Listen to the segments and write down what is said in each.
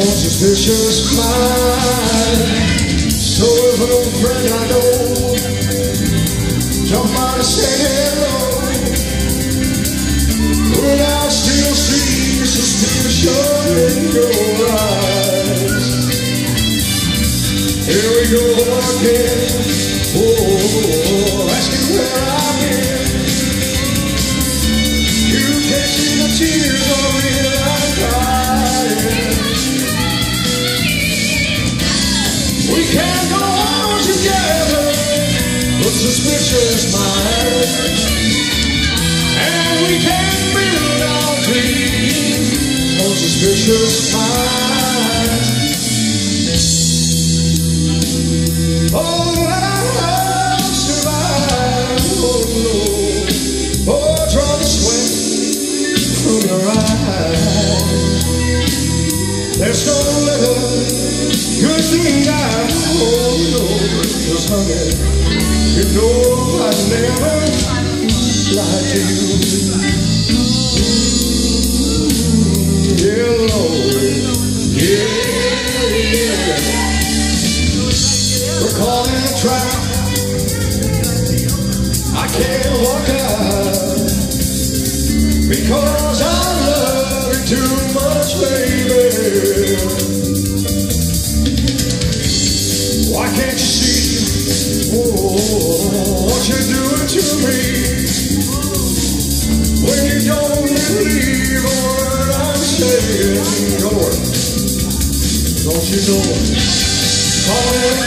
on suspicious mind. So if an old friend I know jump out and say hello, will I still see suspicion in your eyes? Here we go again. Oh, asking where I've been. You can see the tears on. Oh, survive. Oh, no. Oh, draw the sweat from your eyes. There's no little good thing I oh no, cause honey, you know I never lied to you. We're calling a trap. Don't you know it? Calling,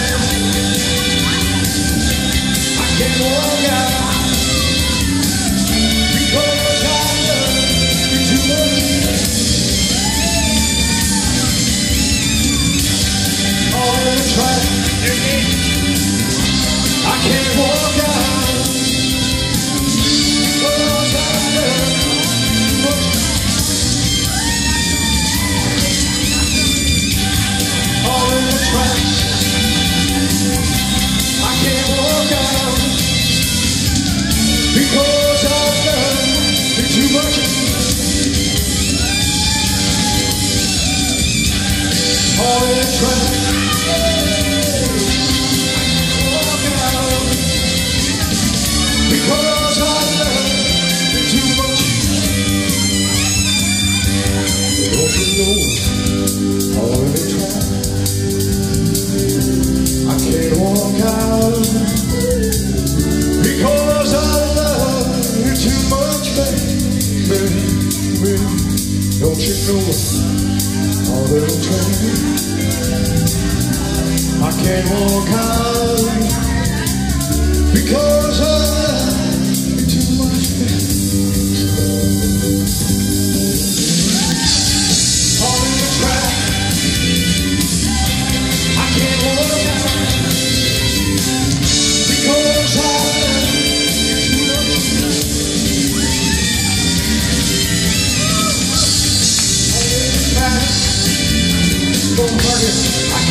I can't walk out because I love you too much. All I can't walk out because I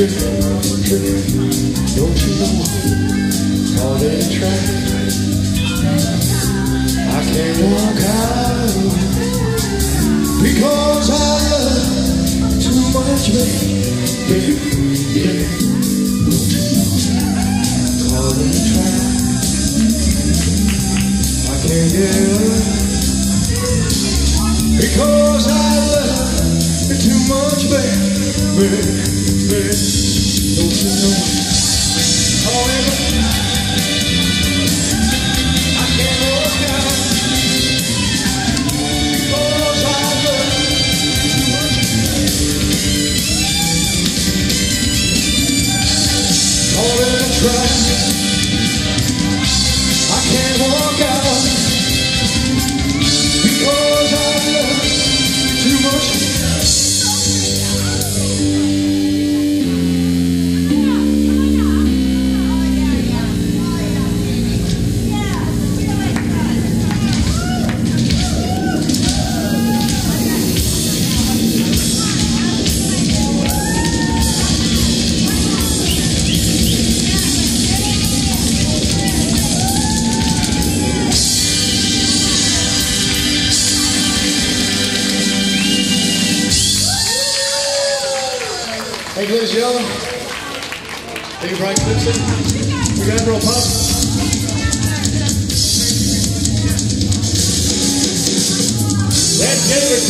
Don't you know? I can't walk out because I love too much, baby. A. I can't get because I love too much, baby. Thank you, ladies and gentlemen. Thank you, Brian Gibson. We got Admiral Pub. That Denver